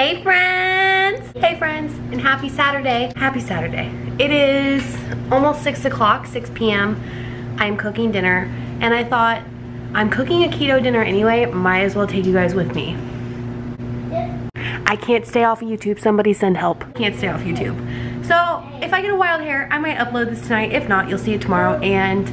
Hey friends! Hey friends, and happy Saturday. Happy Saturday. It is almost 6 o'clock, 6 p.m. I'm cooking dinner, and I thought, I'm cooking a keto dinner anyway, might as well take you guys with me. I can't stay off of YouTube, somebody send help. Can't stay off YouTube. So, if I get a wild hair, I might upload this tonight. If not, you'll see it tomorrow, and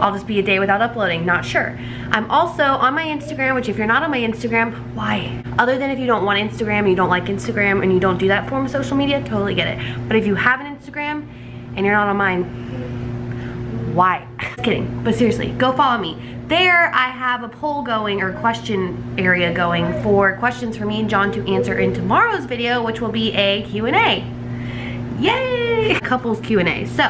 I'll just be a day without uploading, not sure. I'm also on my Instagram, which if you're not on my Instagram, why? Other than if you don't want Instagram, you don't like Instagram, and you don't do that form of social media, totally get it. But if you have an Instagram and you're not on mine, why? Just kidding, but seriously, go follow me. There I have a poll going or question area going for questions for me and John to answer in tomorrow's video, which will be a Q&A. Yay! Couples Q&A. So,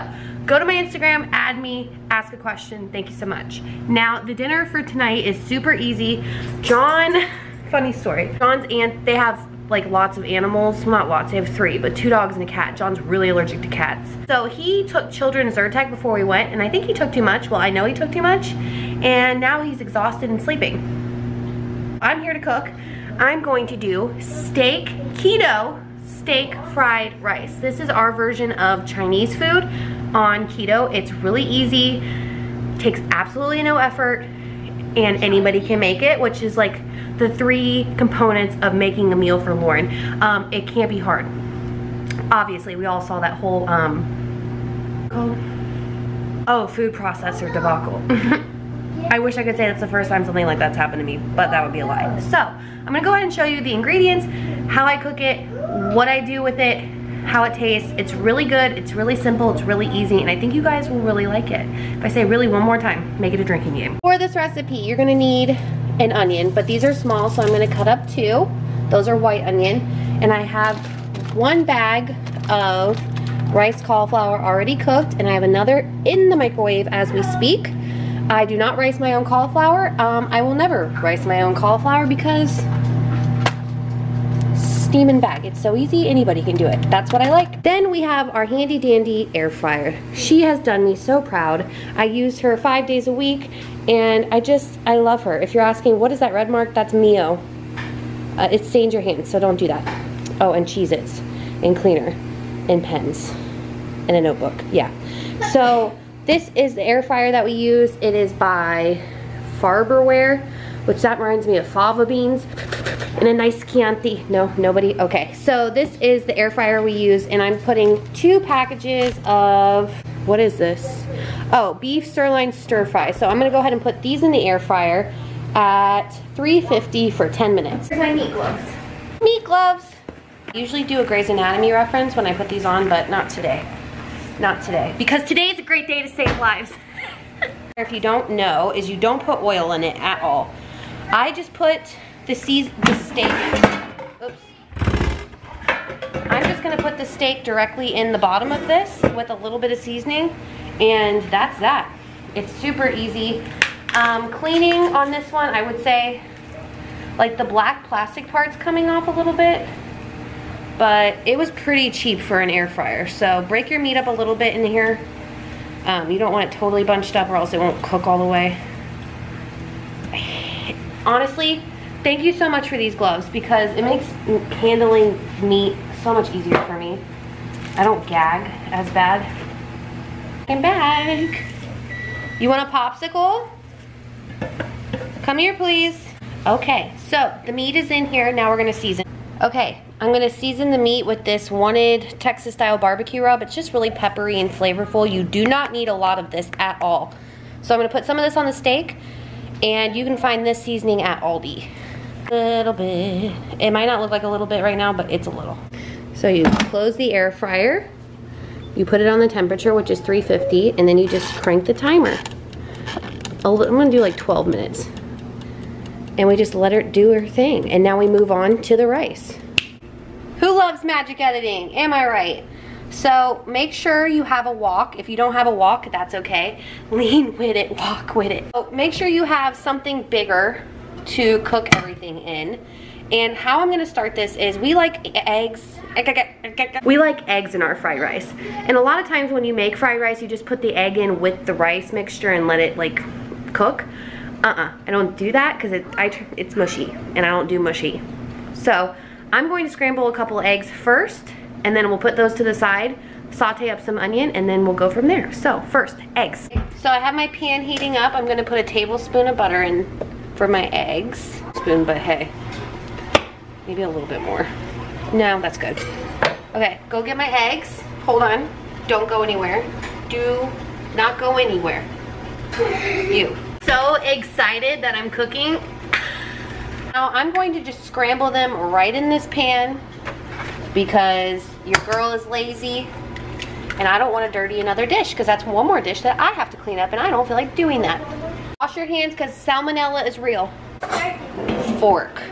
go to my Instagram, add me, ask a question. Thank you so much. Now, the dinner for tonight is super easy. John, funny story. John's aunt, they have like lots of animals. Well, not lots, they have three, but two dogs and a cat. John's really allergic to cats. So he took children's Zyrtec before we went, and I think he took too much. Well, I know he took too much, and now he's exhausted and sleeping. I'm here to cook. I'm going to do steak keto steak fried rice. This is our version of Chinese food on keto. It's really easy, takes absolutely no effort, and anybody can make it, which is like the three components of making a meal for Lauren. Um, it can't be hard. Obviously, we all saw that whole, um, oh, food processor debacle. I wish I could say that's the first time something like that's happened to me, but that would be a lie. So, I'm gonna go ahead and show you the ingredients, how I cook it, what I do with it, how it tastes. It's really good, it's really simple, it's really easy, and I think you guys will really like it. If I say really one more time, make it a drinking game. For this recipe, you're gonna need an onion, but these are small, so I'm gonna cut up two. Those are white onion, and I have one bag of rice cauliflower already cooked, and I have another in the microwave as we speak. I do not rice my own cauliflower. Um, I will never rice my own cauliflower because steam and bag. It's so easy, anybody can do it. That's what I like. Then we have our handy dandy air fryer. She has done me so proud. I use her five days a week and I just, I love her. If you're asking, what is that red mark? That's Mio. Uh, it stains your hands, so don't do that. Oh, and Cheez-Its and cleaner and pens and a notebook, yeah. So this is the air fryer that we use. It is by Farberware, which that reminds me of fava beans and a nice Chianti. No, nobody? Okay, so this is the air fryer we use and I'm putting two packages of, what is this? Oh, beef sirloin stir fry. So I'm gonna go ahead and put these in the air fryer at 350 for 10 minutes. Here's my meat gloves. Meat gloves. I usually do a Grey's Anatomy reference when I put these on, but not today. Not today. Because today is a great day to save lives. if you don't know, is you don't put oil in it at all. I just put the, seas the steak, oops. I'm just gonna put the steak directly in the bottom of this with a little bit of seasoning and that's that. It's super easy. Um, cleaning on this one, I would say like the black plastic parts coming off a little bit but it was pretty cheap for an air fryer. So break your meat up a little bit in here. Um, you don't want it totally bunched up or else it won't cook all the way. Honestly, thank you so much for these gloves because it makes handling meat so much easier for me. I don't gag as bad. I'm back. You want a popsicle? Come here, please. Okay, so the meat is in here. Now we're gonna season. Okay, I'm gonna season the meat with this wanted Texas style barbecue rub. It's just really peppery and flavorful. You do not need a lot of this at all. So I'm gonna put some of this on the steak and you can find this seasoning at Aldi. Little bit. It might not look like a little bit right now, but it's a little. So you close the air fryer, you put it on the temperature, which is 350, and then you just crank the timer. I'm gonna do like 12 minutes. And we just let her do her thing. And now we move on to the rice. Who loves magic editing? Am I right? So make sure you have a wok. If you don't have a wok, that's okay. Lean with it, walk with it. So make sure you have something bigger to cook everything in. And how I'm gonna start this is we like eggs. We like eggs in our fried rice. And a lot of times when you make fried rice, you just put the egg in with the rice mixture and let it like cook. Uh-uh, I don't do that because it, it's mushy and I don't do mushy. So I'm going to scramble a couple eggs first, and then we'll put those to the side, saute up some onion, and then we'll go from there. So first, eggs. So I have my pan heating up. I'm gonna put a tablespoon of butter in for my eggs. Spoon, but hey, maybe a little bit more. No, that's good. Okay, go get my eggs. Hold on, don't go anywhere. Do not go anywhere. You. So excited that I'm cooking. Now I'm going to just scramble them right in this pan because your girl is lazy and I don't want to dirty another dish because that's one more dish that I have to clean up and I don't feel like doing that. Wash your hands because salmonella is real. Fork.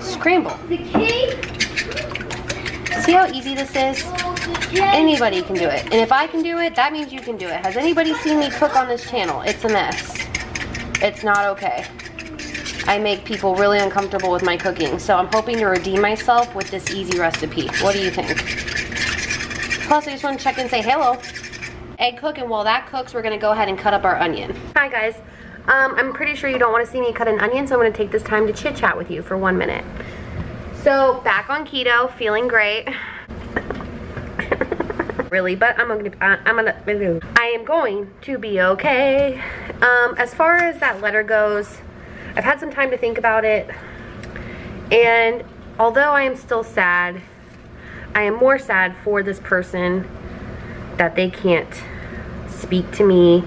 Scramble. See how easy this is? Anybody can do it. And if I can do it, that means you can do it. Has anybody seen me cook on this channel? It's a mess. It's not okay. I make people really uncomfortable with my cooking. So I'm hoping to redeem myself with this easy recipe. What do you think? Plus, I just want to check and say hello. Egg cook, and while that cooks, we're going to go ahead and cut up our onion. Hi, guys. Um, I'm pretty sure you don't want to see me cut an onion, so I'm going to take this time to chit-chat with you for one minute. So, back on keto, feeling great. really, but I'm gonna, I'm gonna, I am going to be okay. Um, as far as that letter goes, I've had some time to think about it, and although I am still sad, I am more sad for this person that they can't speak to me.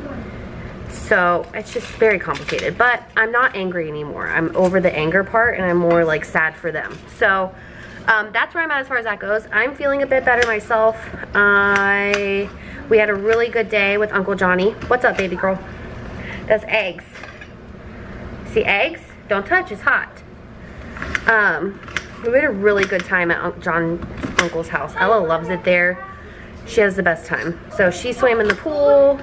So it's just very complicated, but I'm not angry anymore. I'm over the anger part and I'm more like sad for them. So um, that's where I'm at as far as that goes. I'm feeling a bit better myself. I, we had a really good day with Uncle Johnny. What's up, baby girl? That's eggs. See eggs? Don't touch, it's hot. Um, we had a really good time at John's uncle's house. Ella loves it there. She has the best time. So she swam in the pool.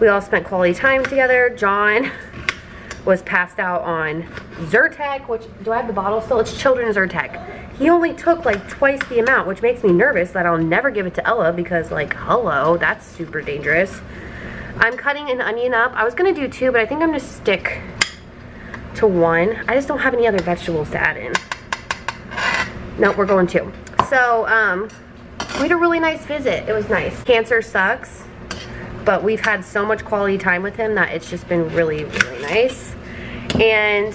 We all spent quality time together. John was passed out on Zyrtec, which, do I have the bottle still? It's children's Zyrtec. He only took like twice the amount, which makes me nervous that I'll never give it to Ella because like, hello, that's super dangerous. I'm cutting an onion up. I was gonna do two, but I think I'm gonna stick to one. I just don't have any other vegetables to add in. No, we're going two. So, um, we had a really nice visit. It was nice. Cancer sucks, but we've had so much quality time with him that it's just been really, really nice. And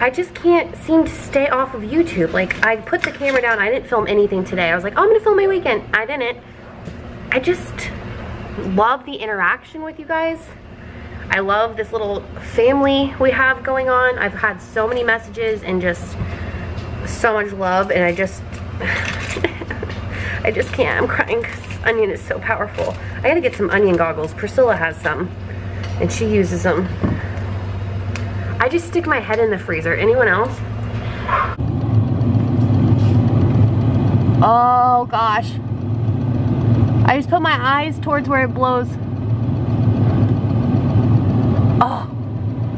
I just can't seem to stay off of YouTube. Like, I put the camera down. I didn't film anything today. I was like, oh, I'm going to film my weekend. I didn't. I just love the interaction with you guys. I love this little family we have going on. I've had so many messages and just so much love and I just I just can't. I'm crying because onion is so powerful. I gotta get some onion goggles. Priscilla has some and she uses them. I just stick my head in the freezer. Anyone else? Oh gosh. I just put my eyes towards where it blows. Oh.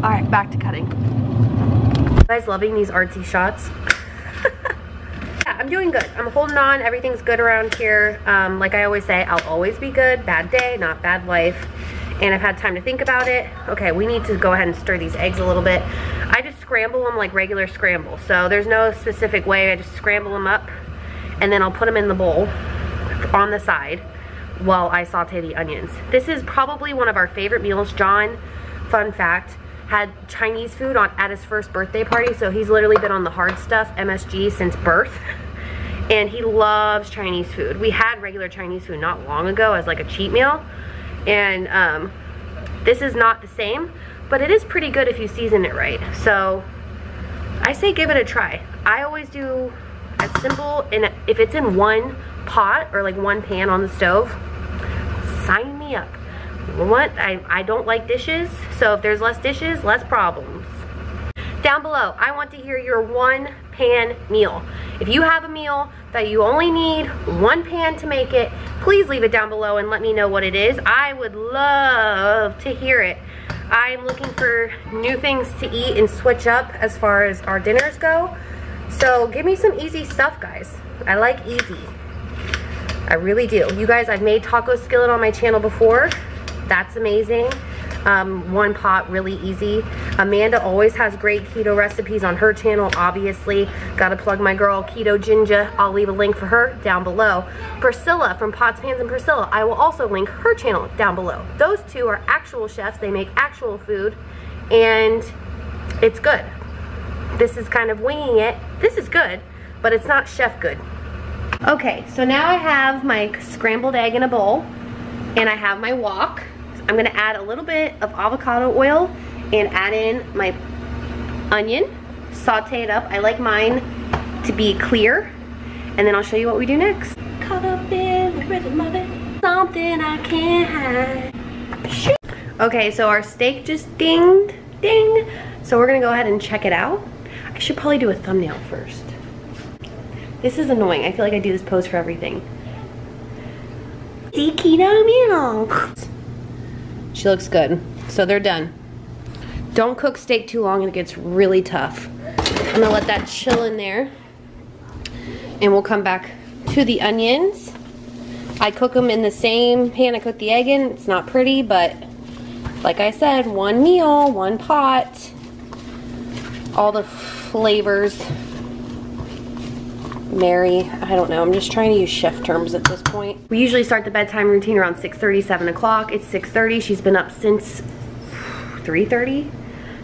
All right, back to cutting. You guys loving these artsy shots? yeah, I'm doing good. I'm holding on. Everything's good around here. Um, like I always say, I'll always be good. Bad day, not bad life. And I've had time to think about it. Okay, we need to go ahead and stir these eggs a little bit. I just scramble them like regular scramble. So there's no specific way. I just scramble them up and then I'll put them in the bowl on the side while I saute the onions. This is probably one of our favorite meals. John, fun fact, had Chinese food on at his first birthday party, so he's literally been on the hard stuff, MSG, since birth. And he loves Chinese food. We had regular Chinese food not long ago as like a cheat meal. And um, this is not the same, but it is pretty good if you season it right. So I say give it a try. I always do as simple, and if it's in one pot or like one pan on the stove, sign me up. What? I, I don't like dishes, so if there's less dishes, less problems. Down below, I want to hear your one pan meal. If you have a meal that you only need one pan to make it, please leave it down below and let me know what it is. I would love to hear it. I'm looking for new things to eat and switch up as far as our dinners go. So give me some easy stuff, guys. I like easy. I really do. You guys, I've made taco skillet on my channel before. That's amazing. Um, one pot, really easy. Amanda always has great keto recipes on her channel, obviously. Gotta plug my girl, Keto Ginger. I'll leave a link for her down below. Priscilla from Pots, Pans, and Priscilla, I will also link her channel down below. Those two are actual chefs. They make actual food, and it's good. This is kind of winging it. This is good, but it's not chef good. Okay, so now I have my scrambled egg in a bowl and I have my wok. I'm gonna add a little bit of avocado oil and add in my onion, saute it up. I like mine to be clear and then I'll show you what we do next. Caught up in the rhythm of it, something I can't hide. Okay, so our steak just dinged, ding. So we're gonna go ahead and check it out. I should probably do a thumbnail first. This is annoying. I feel like I do this pose for everything. She looks good. So they're done. Don't cook steak too long and it gets really tough. I'm gonna let that chill in there. And we'll come back to the onions. I cook them in the same pan I cook the egg in. It's not pretty, but like I said, one meal, one pot. All the flavors marry, I don't know, I'm just trying to use chef terms at this point. We usually start the bedtime routine around 6.30, 7 o'clock. It's 6.30, she's been up since 3.30.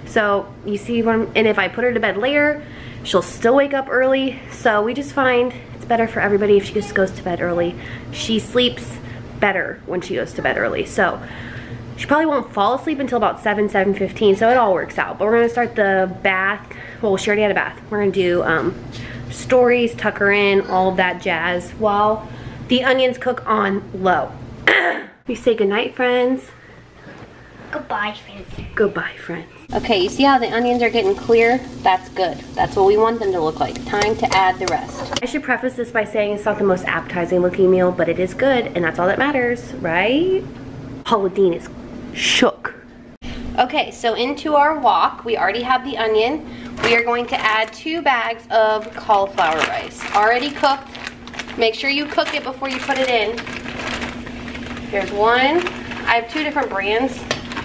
So you see, when, and if I put her to bed later, she'll still wake up early. So we just find it's better for everybody if she just goes to bed early. She sleeps better when she goes to bed early. So she probably won't fall asleep until about 7, 7.15, so it all works out. But we're gonna start the bath, well, she already had a bath. We're gonna do um, stories, tuck her in, all that jazz, while the onions cook on low. we say goodnight, friends. Goodbye, friends. Goodbye, friends. Okay, you see how the onions are getting clear? That's good. That's what we want them to look like. Time to add the rest. I should preface this by saying it's not the most appetizing looking meal, but it is good, and that's all that matters, right? Paula Deen is shook. Okay, so into our wok, we already have the onion. We are going to add two bags of cauliflower rice. Already cooked. Make sure you cook it before you put it in. Here's one. I have two different brands.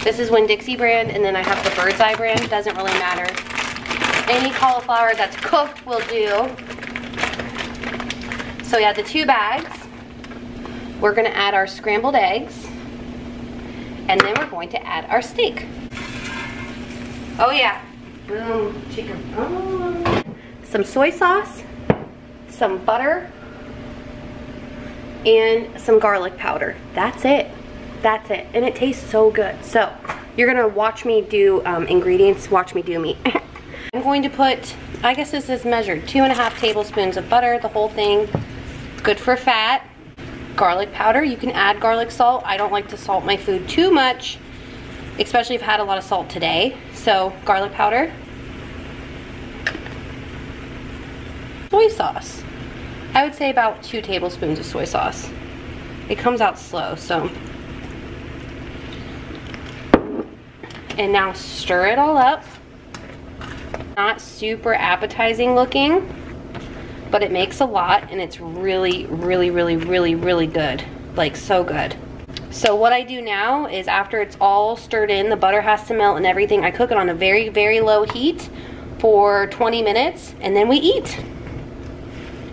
This is Winn-Dixie brand, and then I have the Bird's Eye brand. Doesn't really matter. Any cauliflower that's cooked will do. So yeah, the two bags. We're gonna add our scrambled eggs. And then we're going to add our steak. Oh yeah. Chicken. Oh. Some soy sauce, some butter, and some garlic powder. That's it. That's it. And it tastes so good. So you're gonna watch me do um, ingredients, watch me do me. I'm going to put, I guess this is measured, two and a half tablespoons of butter, the whole thing. Good for fat garlic powder. You can add garlic salt. I don't like to salt my food too much, especially if I've had a lot of salt today. So garlic powder. Soy sauce. I would say about two tablespoons of soy sauce. It comes out slow, so. And now stir it all up. Not super appetizing looking but it makes a lot and it's really, really, really, really, really good. Like so good. So what I do now is after it's all stirred in, the butter has to melt and everything, I cook it on a very, very low heat for 20 minutes and then we eat.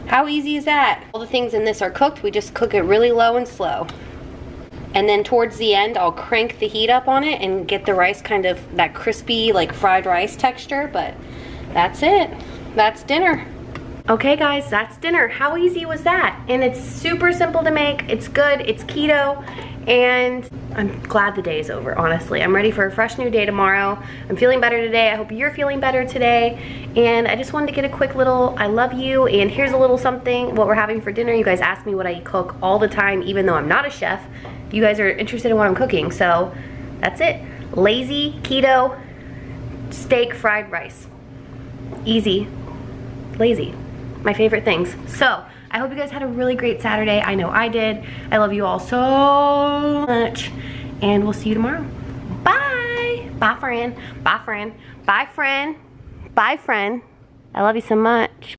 How easy is that? All the things in this are cooked, we just cook it really low and slow. And then towards the end, I'll crank the heat up on it and get the rice kind of that crispy, like fried rice texture, but that's it. That's dinner. Okay guys, that's dinner. How easy was that? And it's super simple to make. It's good, it's keto, and I'm glad the day is over, honestly. I'm ready for a fresh new day tomorrow. I'm feeling better today. I hope you're feeling better today. And I just wanted to get a quick little I love you, and here's a little something, what we're having for dinner. You guys ask me what I cook all the time, even though I'm not a chef. You guys are interested in what I'm cooking, so that's it. Lazy, keto, steak, fried rice. Easy, lazy my favorite things. So, I hope you guys had a really great Saturday. I know I did. I love you all so much. And we'll see you tomorrow. Bye. Bye, friend. Bye, friend. Bye, friend. Bye, friend. I love you so much.